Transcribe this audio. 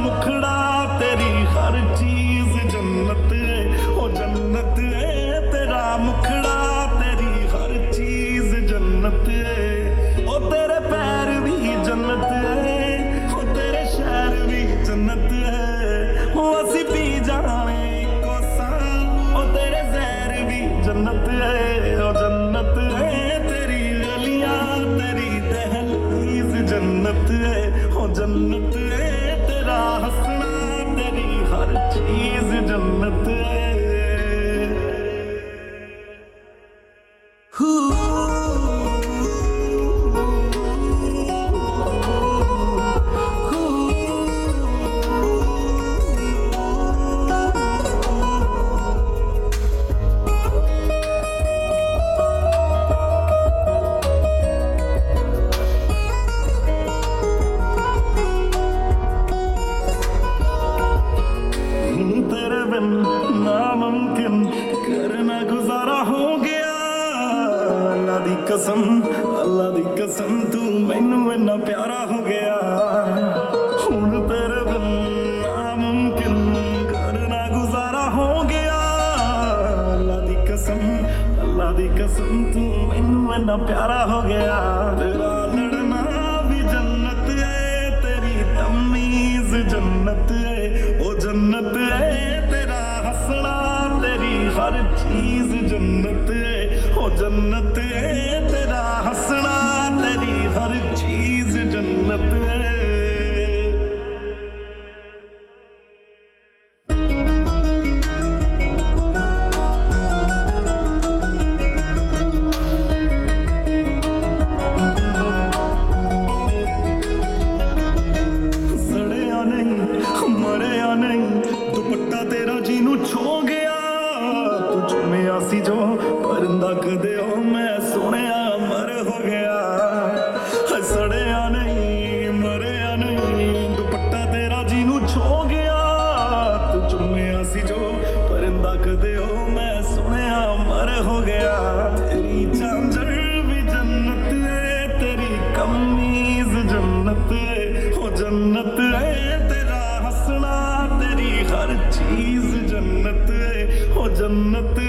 मुखड़ा, तेरी हर चीज़ जन्नत है। ओ जन्नत तेरा मुखड़ा, तेरी हर चीज़ जन्नत ओ तेरे पैर भी जन्नत है भी जन्नत है। ओ जाने भी जन्नत है। तेरी जन्नत है। ਚੀਜ਼ मुमकिन नामुमकिन करना गुजारा हो गया। अल्लाह दी कसम, अल्लाह दी कसम, तू मैनू इन्ना प्यारा हो गया। हुन तेरे बिन नामुमकिन करना गुजारा हो गया। अल्लाह दी कसम, अल्लाह दी कसम, तू मैनू इन्ना प्यारा हो गया। तेरा लड़ना भी जन्नत है, तेरी तमीज जन्नत है है जन्नत ਸੀ ਜੋ ਪਰੰਦਾ ਕਦੇ ਉਹ ਮੈਂ ਸੁਣਿਆ ਮਰ ਹੋ ਗਿਆ ਹਾਏ ਸੜਿਆ ਨਹੀਂ ਮਰਿਆ ਨਹੀਂ ਦੁਪੱਟਾ ਤੇਰਾ ਜਿਹਨੂੰ ਛੋ ਗਿਆ ਤੂੰ ਚੁੰਮਿਆ ਸੀ ਜੋ ਪਰੰਦਾ ਕਦੇ ਉਹ ਮੈਂ ਸੁਣਿਆ ਮਰ ਹੋ ਗਿਆ ਤੇਰੀ ਚਾਂਜਰ ਵੀ ਜੰਨਤ ਏ ਤੇਰੀ ਕਮੀਜ਼ ਜੰਨਤ ਏ ਹੋ ਜੰਨਤ ਏ ਤੇਰਾ ਹੱਸਣਾ ਤੇਰੀ ਹਰ ਚੀਜ਼ ਜੰਨਤ ਏ ਹੋ ਜੰਨਤ